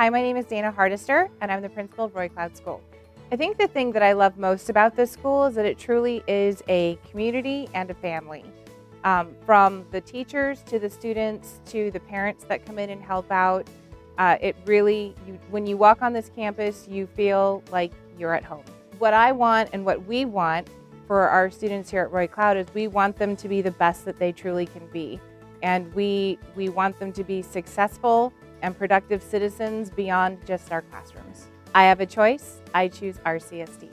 Hi, my name is Dana Hardester, and I'm the principal of Roy Cloud School. I think the thing that I love most about this school is that it truly is a community and a family. Um, from the teachers to the students to the parents that come in and help out, uh, it really, you, when you walk on this campus, you feel like you're at home. What I want and what we want for our students here at Roy Cloud is we want them to be the best that they truly can be. And we, we want them to be successful and productive citizens beyond just our classrooms. I have a choice. I choose RCSD.